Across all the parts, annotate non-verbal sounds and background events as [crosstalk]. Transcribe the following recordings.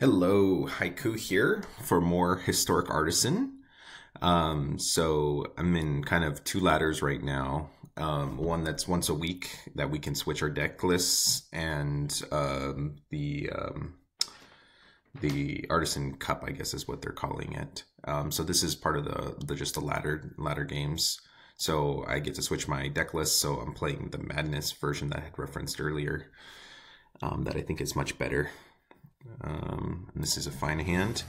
Hello, hyku here for more Historic Artisan. Um, so I'm in kind of two ladders right now. Um, one that's once a week that we can switch our deck lists, and um, the um, the Artisan Cup, I guess, is what they're calling it. Um, so this is part of the, the just the ladder ladder games. So I get to switch my deck list. So I'm playing the Madness version that I had referenced earlier. Um, that I think is much better. Um, and this is a fine hand.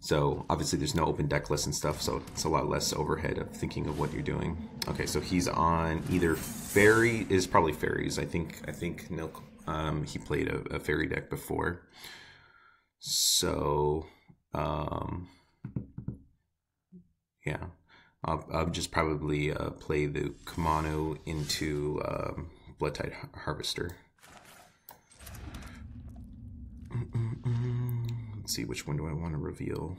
So obviously there's no open deck list and stuff, so it's a lot less overhead of thinking of what you're doing. Okay, so he's on either fairy is probably fairies. I think I think Nilk um, he played a, a, fairy deck before. So um, yeah, I'll, I'll just probably uh, play the Kumano into um, Bloodtithe Harvester. See, which one do I want to reveal?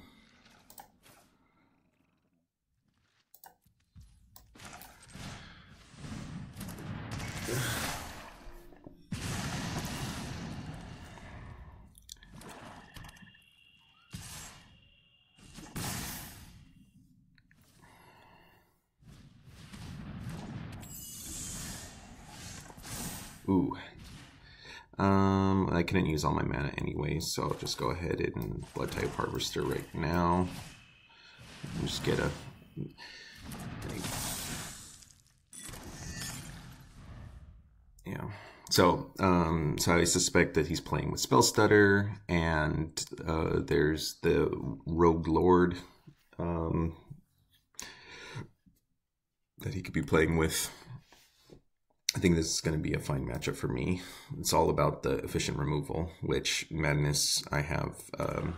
Ooh, um, I couldn't use all my mana anyway, so I'll just go ahead and Bloodtithe Harvester right now. Just get a... Yeah. So, um, so I suspect that he's playing with Spellstutter, and uh, there's the Rogue Lord um, that he could be playing with. Think this is going to be a fine matchup for me. It's all about the efficient removal, which Madness I have um,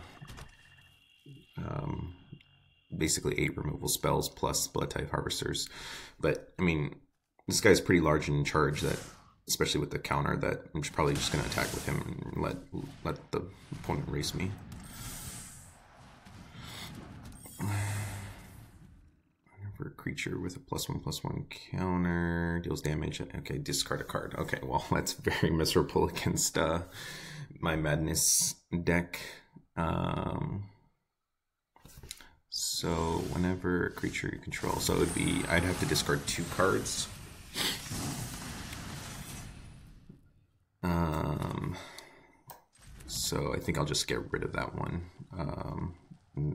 um, basically eight removal spells plus Bloodtithe Harvesters. But I mean, this guy's pretty large in charge that, especially with the counter, that I'm probably just going to attack with him and let let the opponent race me. For a creature with a plus one plus one counter deals damage. Okay, discard a card. Okay, well [laughs] that's very miserable against uh, my madness deck. Um, so whenever a creature you control, so it would be I'd have to discard two cards. Um, so I think I'll just get rid of that one. Um,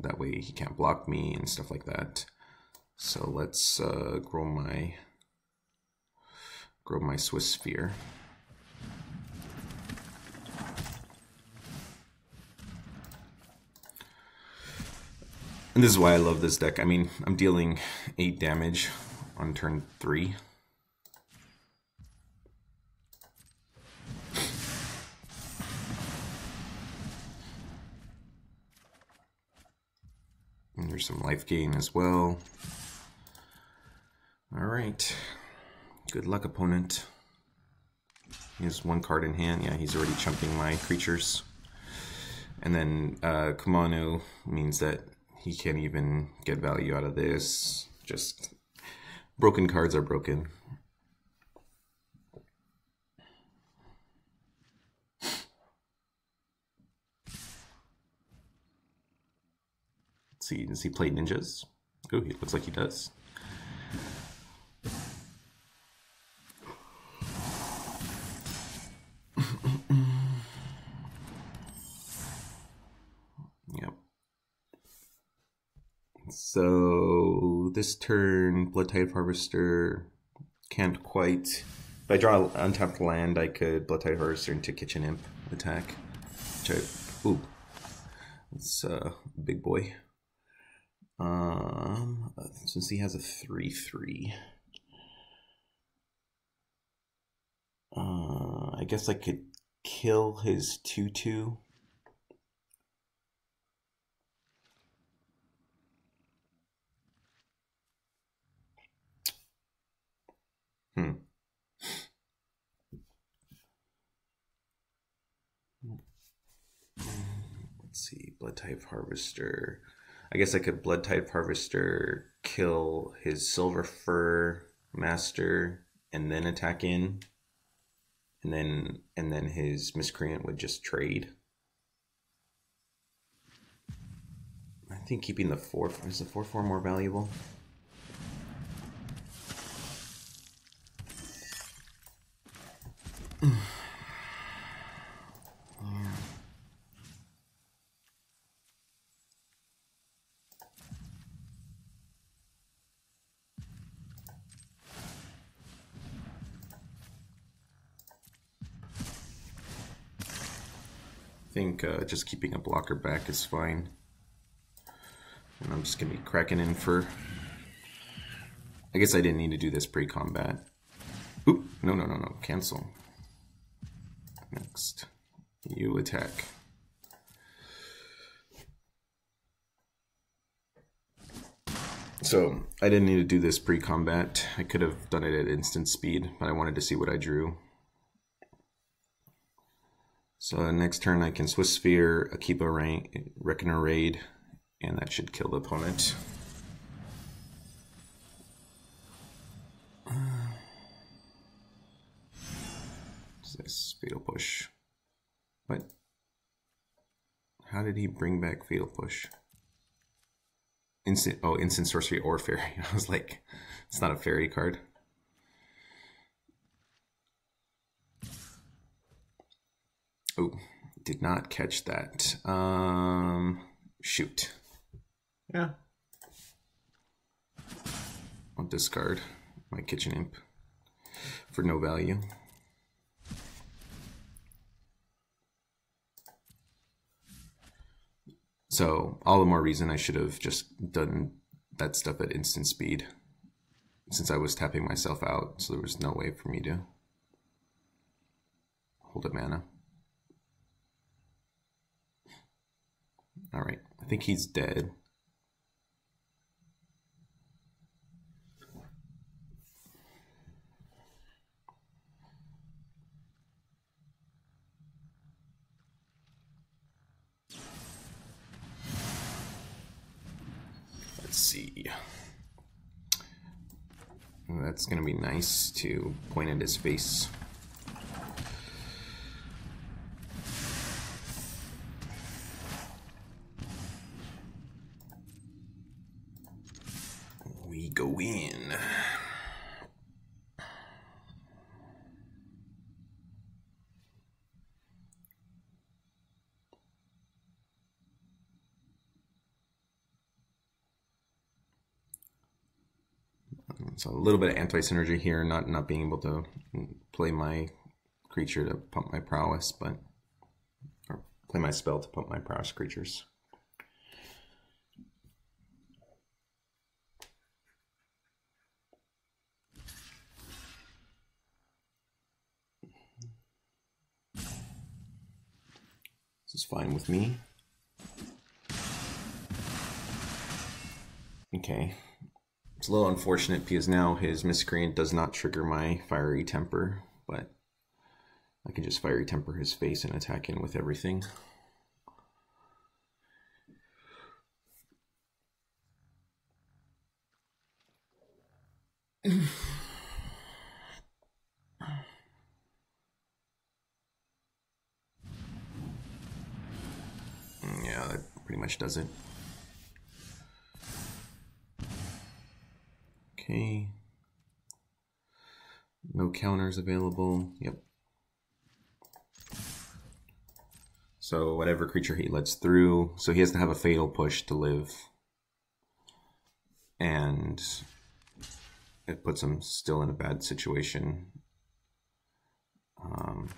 that way he can't block me and stuff like that. So let's uh, grow my grow my Swiftspear. And this is why I love this deck. I mean, I'm dealing 8 damage on turn 3. And there's some life gain as well. All right. Good luck, opponent. He has one card in hand. Yeah, he's already chunking my creatures. And then uh, Kumano means that he can't even get value out of this. Just broken cards are broken. Let's see, does he play ninjas? Oh, he looks like he does. This turn, Bloodtithe Harvester can't quite. If I draw untapped land, I could Bloodtithe Harvester into Kitchen Imp attack. Which I, ooh, it's a uh, big boy. Um, since he has a three three, uh, I guess I could kill his two two Hmm. Let's see, Bloodtithe Harvester. I guess I could Bloodtithe Harvester kill his Silver Fur Master and then attack in. And then and then his Miscreant would just trade. I think keeping the 4 is the 4 4 more valuable? Uh, just keeping a blocker back is fine. And I'm just going to be cracking in for... I guess I didn't need to do this pre-combat. Oop, no, no, no, no, cancel. Next, you attack. So, I didn't need to do this pre-combat. I could have done it at instant speed, but I wanted to see what I drew. So next turn I can Swiftspear, Akiba rank, Reckoner Raid, and that should kill the opponent. Uh, What's this? Fatal Push. What? How did he bring back Fatal Push? Instant, oh, instant sorcery or fairy. [laughs] I was like, it's not a fairy card. Oh, did not catch that. Um, shoot. Yeah. I'll discard my kitchen imp for no value. So all the more reason I should have just done that stuff at instant speed since I was tapping myself out, so there was no way for me to hold a mana. All right, I think he's dead. Let's see. That's going to be nice to point at his face. Go in. So a little bit of anti-synergy here, not not being able to play my creature to pump my prowess, but or play my spell to pump my prowess creatures. Fine with me. Okay. It's a little unfortunate because now his miscreant does not trigger my fiery temper, but I can just fiery temper his face and attack in with everything. Much, does it? Okay. No counters available. Yep. So whatever creature he lets through, so he has to have a fatal push to live. And it puts him still in a bad situation. Um,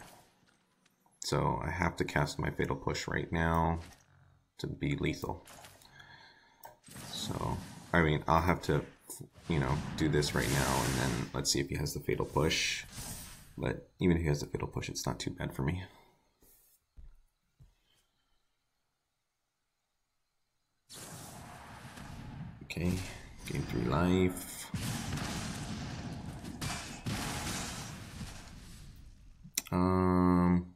so I have to cast my fatal push right now to be lethal. So, I mean, I'll have to, you know, do this right now, and then let's see if he has the Fatal Push. But even if he has the Fatal Push, it's not too bad for me. Okay, game three life. Um,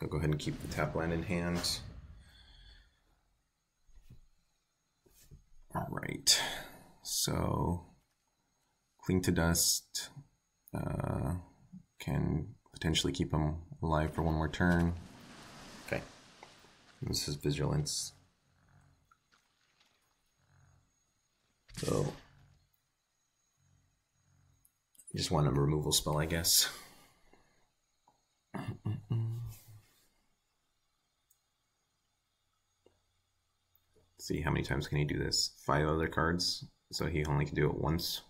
I'll go ahead and keep the tap land in hand. All right, so cling to dust uh, can potentially keep him alive for one more turn. Okay, this is vigilance. So just want a removal spell, I guess. [clears throat] see how many times can he do this. Five other cards, so he only can do it once.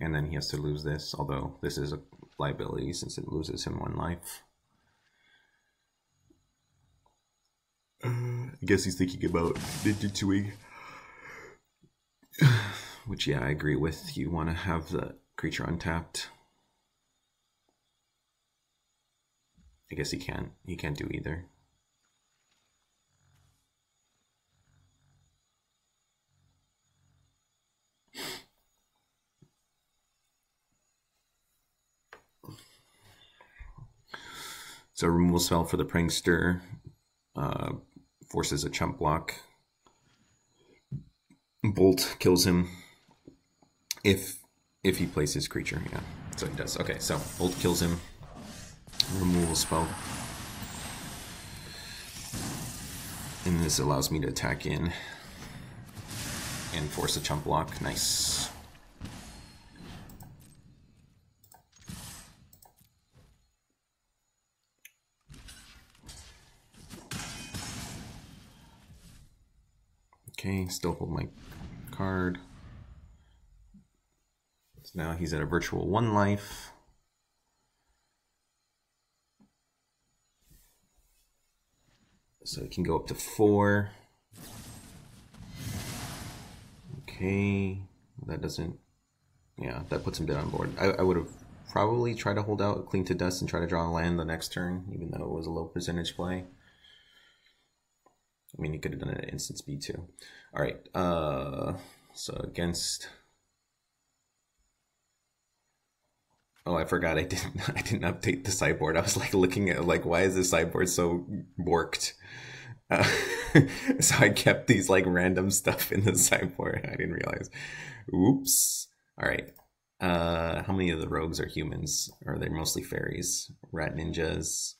And then he has to lose this, although this is a liability since it loses him one life. Uh, I guess he's thinking about ninjutsuing. Which, yeah, I agree with. You want to have the creature untapped. I guess he can't. He can't do either. So removal spell for the prankster uh, forces a chump block. Bolt kills him if if he plays his creature. Yeah, so he does. Okay, so bolt kills him. Removal spell, and this allows me to attack in and force a chump block. Nice. Okay, still hold my card. So now he's at a virtual one life. So it can go up to four. Okay, that doesn't, yeah, that puts him dead on board. I, I would have probably tried to hold out Cling to Dust and try to draw a land the next turn, even though it was a low percentage play. I mean, he could have done it at instant speed too. All right. Uh, so against. Oh, I forgot. I didn't. [laughs] I didn't update the sideboard. I was like looking at like, why is this sideboard so borked? Uh, [laughs] so I kept these like random stuff in the sideboard. [laughs] I didn't realize. Oops. All right. Uh, how many of the rogues are humans? Are they mostly fairies? Rat ninjas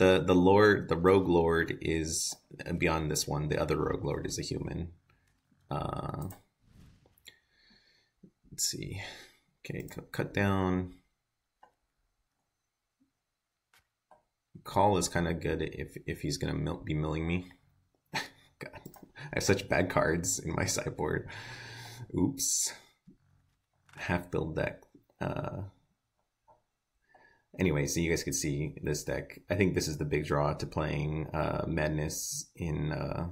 the the lord the rogue lord is beyond this one the other rogue lord is a human. Uh let's see. Okay cut down. Call is kind of good if if he's gonna mil be milling me. [laughs] God i have such bad cards in my [laughs] sideboard. Oops. Half build deck. Uh anyway, so you guys could see this deck. I think this is the big draw to playing uh, Madness in uh,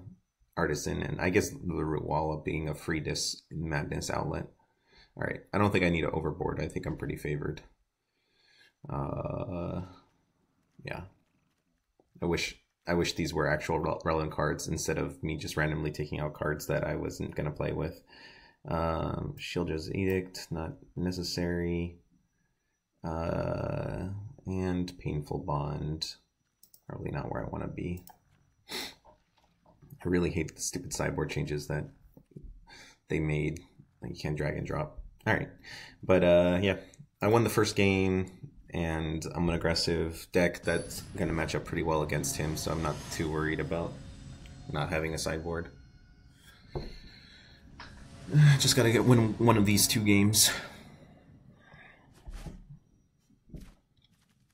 Artisan, and I guess the Rootwalla being a free disc Madness outlet. All right, I don't think I need to overboard. I think I'm pretty favored. Uh, yeah, I wish I wish these were actual relevant cards instead of me just randomly taking out cards that I wasn't gonna play with. Um, Sheoldred's Edict, not necessary. Uh, and Painful Bond. Probably not where I want to be. I really hate the stupid sideboard changes that they made. You can't drag and drop. All right. But uh, yeah, I won the first game, and I'm an aggressive deck that's going to match up pretty well against him, so I'm not too worried about not having a sideboard. [sighs] Just got to get win one of these two games.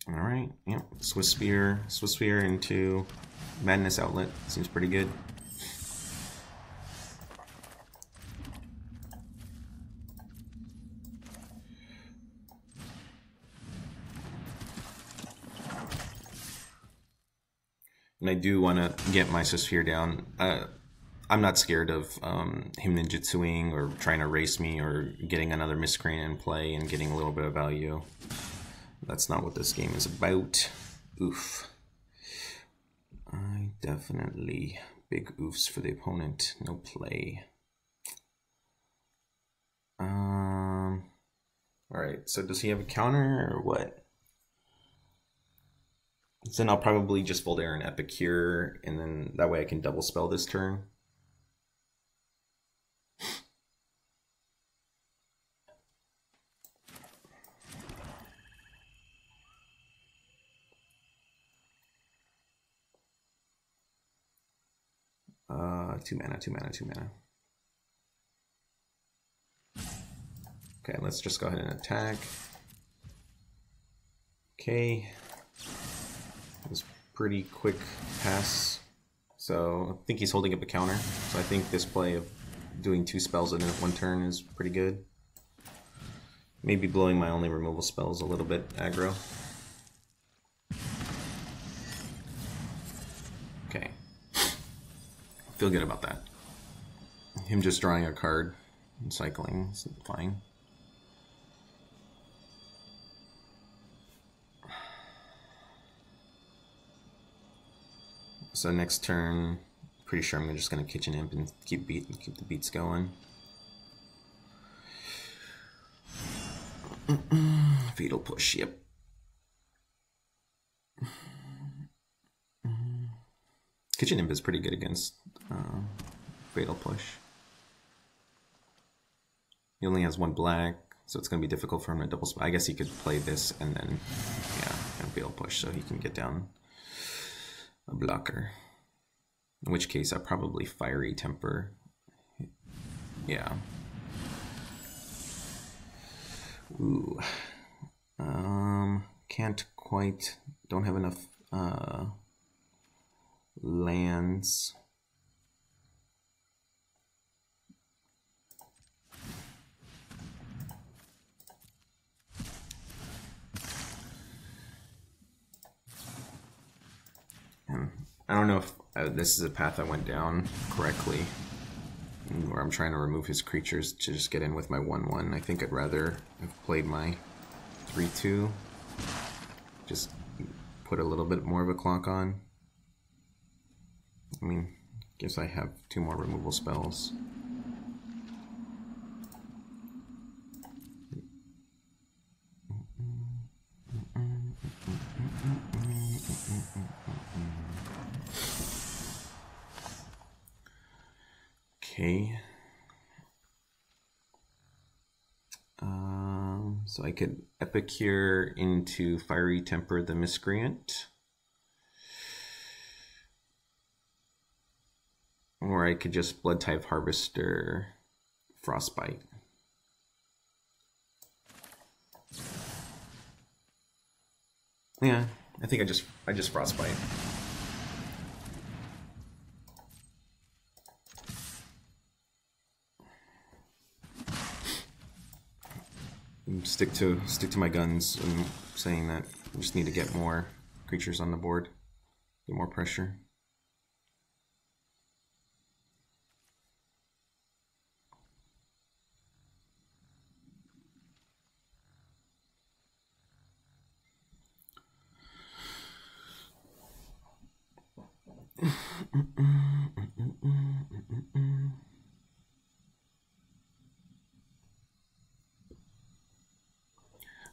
All right, yep. Swiftspear, Swiss Spear into Madness Outlet. Seems pretty good. And I do want to get my Swiftspear down. Uh, I'm not scared of um, him ninjutsuing or trying to race me or getting another miscreant in play and getting a little bit of value. That's not what this game is about. Oof. I definitely big oofs for the opponent. No play. Um. All right. So does he have a counter or what? then I'll probably just Voldaren Epicure, and then that way I can double spell this turn. Uh, two mana, two mana, two mana. Okay, let's just go ahead and attack. Okay. It was pretty quick pass. So I think he's holding up a counter. So I think this play of doing two spells in one turn is pretty good. Maybe blowing my only removal spells a little bit aggro. Okay. Feel good about that. Him just drawing a card and cycling is fine. So next turn, pretty sure I'm just gonna kitchen imp and keep beat keep the beats going. [clears throat] Fatal push, yep. Kitchen imp is pretty good against uh, fatal push. He only has one black, so it's gonna be difficult for him to double. I guess he could play this and then, yeah, and fatal push, so he can get down a blocker. In which case, I probably fiery temper. Yeah. Ooh. Um, can't quite. Don't have enough uh, lands. I don't know if uh, this is a path I went down correctly, where I'm trying to remove his creatures to just get in with my 1-1. I think I'd rather have played my 3-2, just put a little bit more of a clock on. I mean, guess I have two more removal spells. Okay. Um, so I could Epicure into Fiery Temper the Miscreant. Or I could just Bloodtithe Harvester Frostbite. Yeah, I think I just I just Frostbite. Stick to stick to my guns and saying that I just need to get more creatures on the board, get more pressure.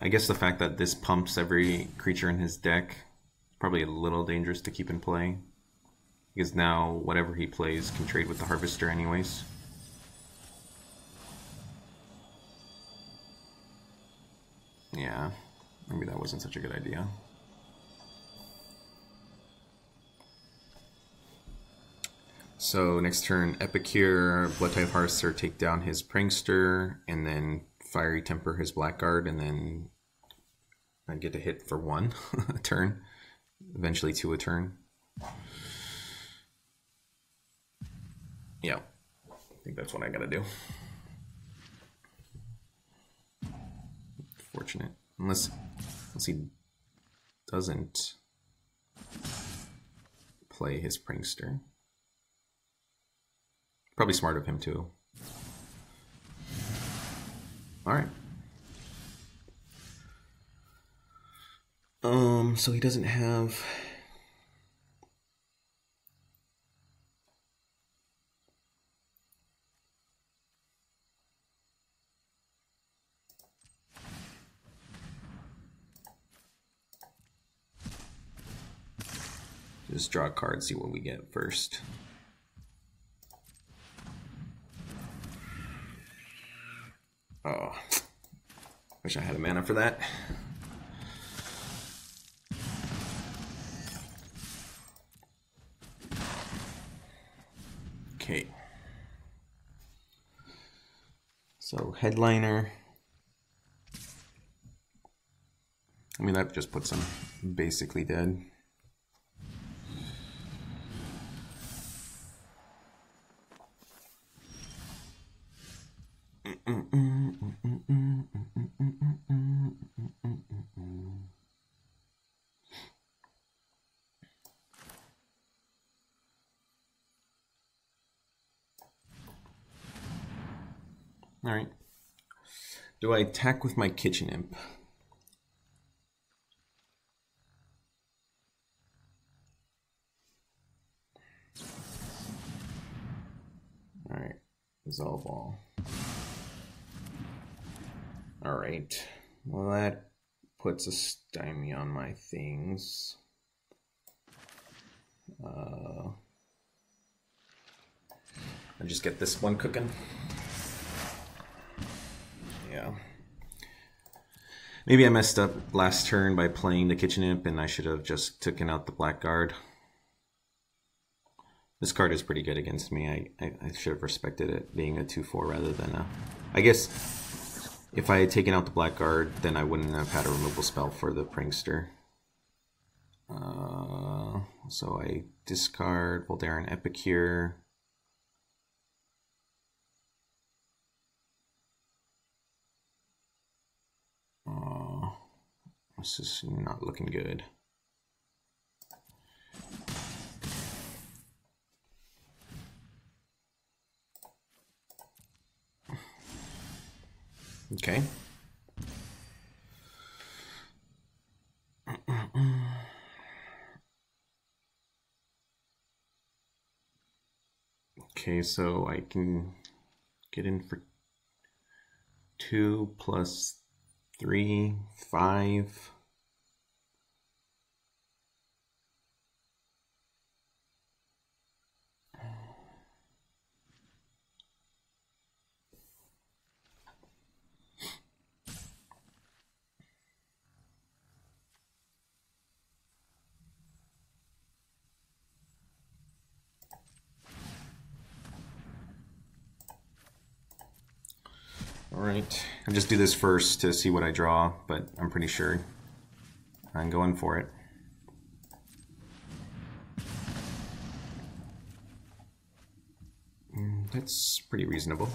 I guess the fact that this pumps every creature in his deck probably a little dangerous to keep in play. Because now whatever he plays can trade with the Harvester anyways. Yeah, maybe that wasn't such a good idea. So next turn, Epicure, Bloodtithe Harvester take down his Prankster, and then Fiery Temper his Blackguard, and then I get to hit for one [laughs] a turn, eventually two a turn. Yeah, I think that's what I gotta do. Fortunate, unless unless he doesn't play his prankster. Probably smart of him too. All right. Um, so he doesn't have. Just draw a card, see what we get first. Oh, wish I had a mana for that. Okay. So headliner, I mean, that just puts him basically dead. All right. Do I attack with my kitchen imp? All right. Dissolve all. All right. Well, that puts a stymie on my things. Uh, I just get this one cooking. Yeah. Maybe I messed up last turn by playing the Kitchen Imp and I should have just taken out the Blackguard. This card is pretty good against me. I, I, I should have respected it being a 2-4 rather than a... I guess if I had taken out the Blackguard, then I wouldn't have had a removal spell for the Prankster. Uh, so I discard Voldaren Epicure. This is not looking good. Okay. Okay, so I can get in for two plus three, five. All right, I'll just do this first to see what I draw, but I'm pretty sure I'm going for it. Mm, that's pretty reasonable.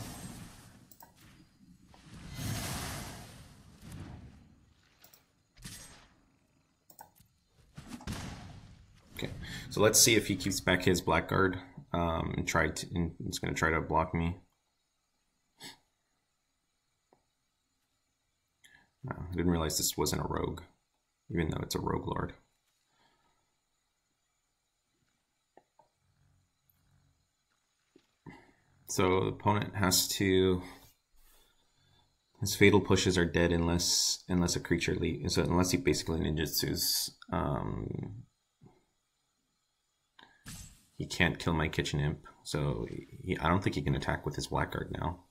Okay, so let's see if he keeps back his blackguard um, and try to. And it's going to try to block me. I didn't realize this wasn't a rogue, even though it's a rogue lord. So the opponent has to. His fatal pushes are dead unless unless a creature leaves. So unless he basically ninjutsu's, um, he can't kill my kitchen imp. So he, I don't think he can attack with his blackguard now.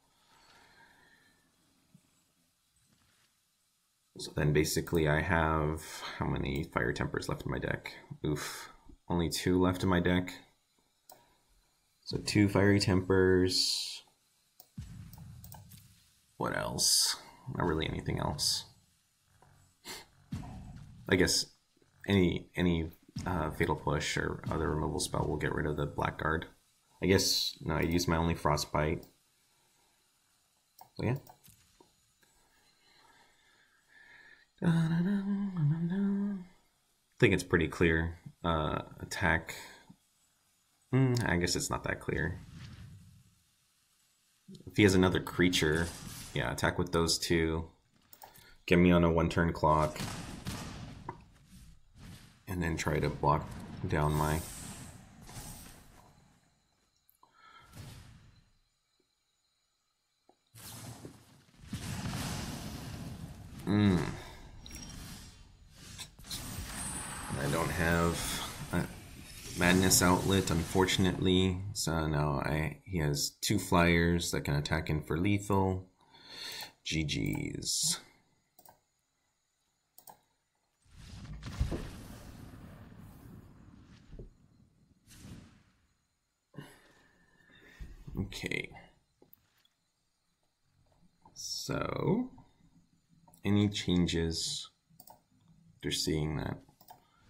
So then basically I have how many fire tempers left in my deck? Oof, only two left in my deck. So two fiery tempers. What else? Not really anything else. I guess any any uh, fatal push or other removal spell will get rid of the blackguard. I guess no, I use my only frostbite. So yeah. I think it's pretty clear. Uh, attack. Mm, I guess it's not that clear. If he has another creature, yeah, attack with those two. Get me on a one turn clock. And then try to block down my Hmm. Have a Madness Outlet, unfortunately. So now I he has two flyers that can attack in for lethal. GG's. Okay. So, any changes after seeing that.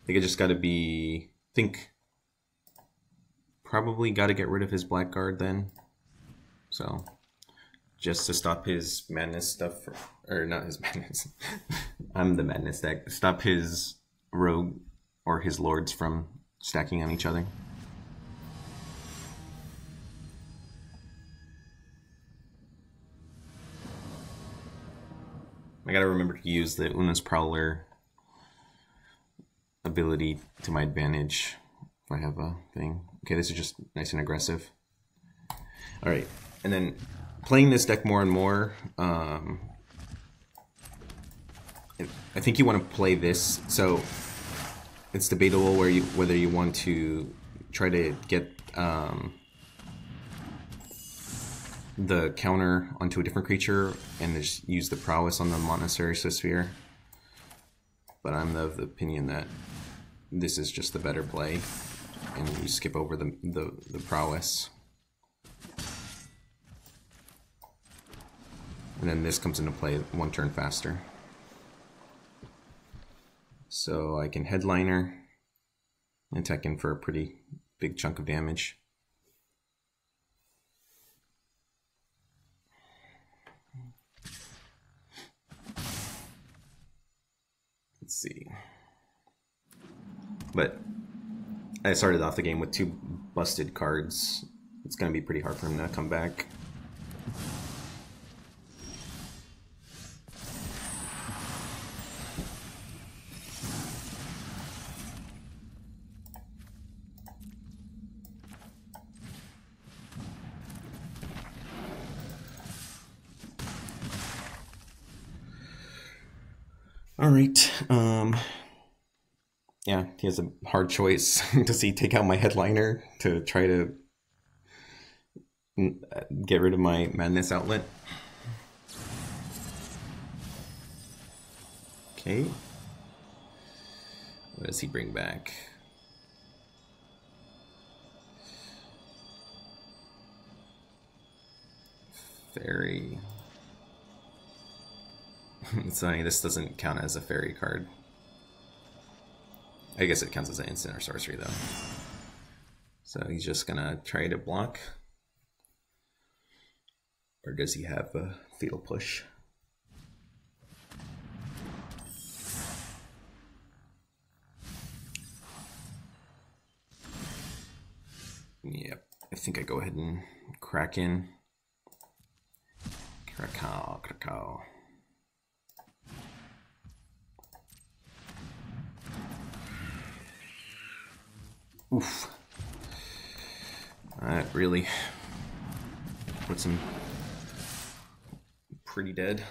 I think I just got to be, think, probably got to get rid of his blackguard then. So, just to stop his madness stuff, for, or not his [laughs] madness. I'm the madness deck. Stop his rogue or his lords from stacking on each other. I gotta remember to use the Una's Prowler ability to my advantage if I have a thing. Okay, this is just nice and aggressive. All right, and then playing this deck more and more, um, I think you want to play this. So it's debatable where you whether you want to try to get um, the counter onto a different creature and just use the prowess on the Monastery Swiftspear. But I'm of the opinion that this is just the better play, and you skip over the, the, the prowess. And then this comes into play one turn faster. So I can headliner and tech in for a pretty big chunk of damage. Let's see. But I started off the game with two busted cards. It's going to be pretty hard for him to come back. All right. Um, yeah, he has a hard choice. [laughs] Does he take out my headliner to try to get rid of my madness outlet? Okay. What does he bring back? Fairy. [laughs] it's funny, this doesn't count as a fairy card. I guess it counts as an instant or sorcery though. So he's just gonna try to block. Or does he have a fatal push? Yep, I think I go ahead and crack in. Krakow, Krakow. Oof. That really puts him pretty dead.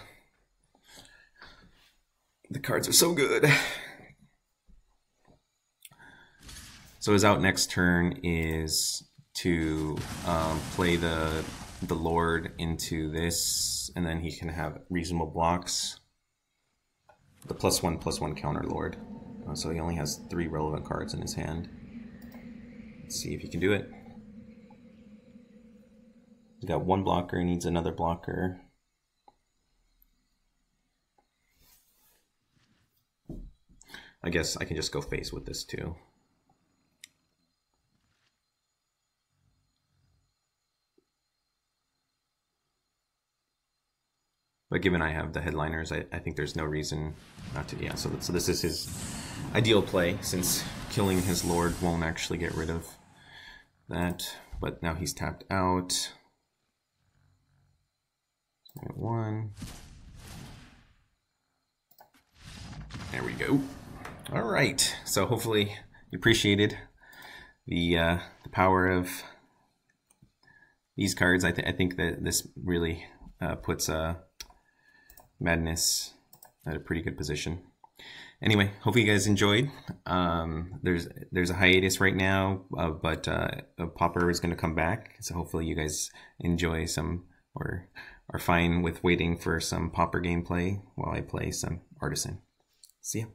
The cards are so good. So his out next turn is to um, play the the Lord into this, and then he can have reasonable blocks. The plus one plus one counter Lord. Uh, so he only has three relevant cards in his hand. See if he can do it. He's got one blocker, he needs another blocker. I guess I can just go face with this too. But given I have the headliners, I, I think there's no reason not to. Yeah, so, so this is his ideal play since killing his lord won't actually get rid of that. But now he's tapped out. One. There we go. All right. So hopefully you appreciated the uh, the power of these cards. I, th I think that this really uh, puts uh, Madness at a pretty good position. Anyway, hope you guys enjoyed. Um, there's there's a hiatus right now, uh, but uh, Pauper is going to come back, so hopefully you guys enjoy some or are fine with waiting for some Pauper gameplay while I play some Artisan. See ya.